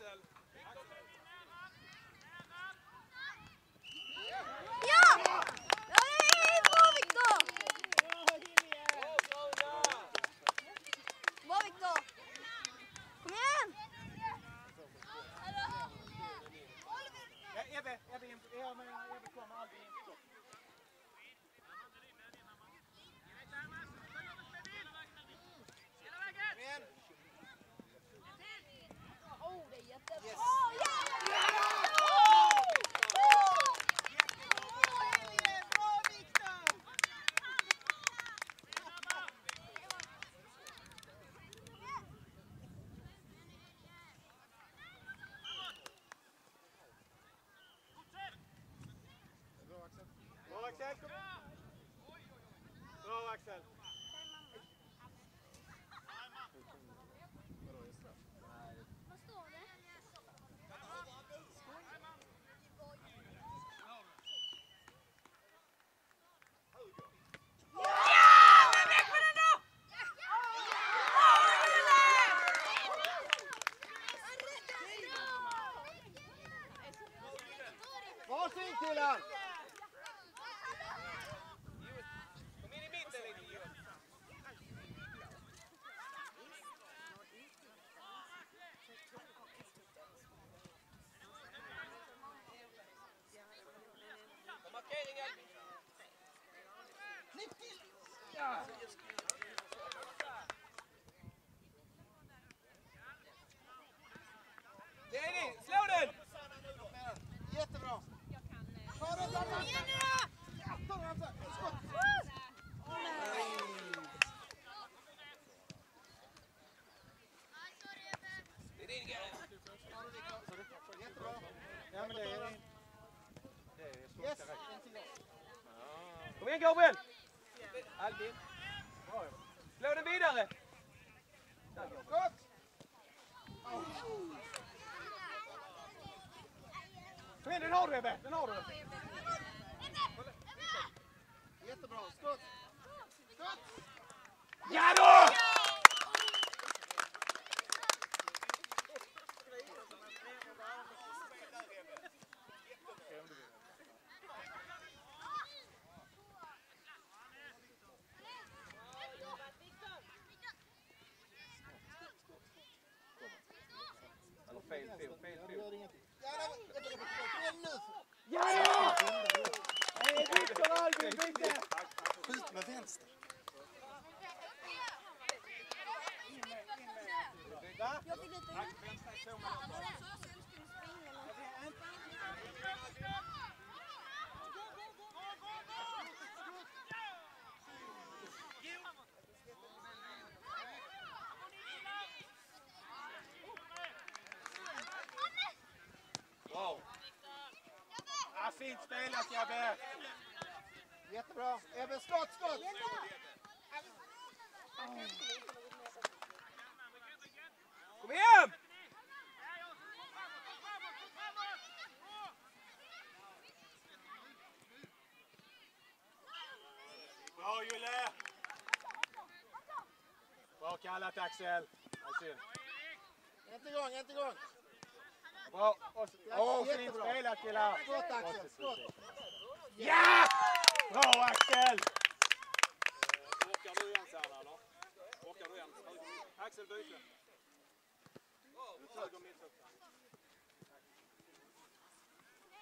Axel. Axel. Bra Axel. Vadå, är det straff? Vad står det? Killar! Kom in i mitten lite Johan. Ta markering Albin. Lenny, slå den! Jättebra! Ta den Danne! Ja, ta den Hamza! Skott! Det är din grej. Jättebra! Ja men det är... Det är Yes. då. Kom igen Gabriel! Albin. Slå den vidare! Skott! Kom igen, den har du Ebbe! Den har du! Jättebra! Skott! Skott! Ja då! Eller fel fot, fel Ja, det fot. gör ingenting. Ja, det var... Kom igen nu! Ja då! Det är Viktor Albin byte! Skjut med vänster. Va? Jag. Bra! Ja, fint spelat Jabbe! Jättebra! Ebbe, skott, skott! Kom igen! Bra Julle! Bra kallat Axel! Inte igång, inte igång! Bra! Åh, fint spelat killar! Skott Axel, skott!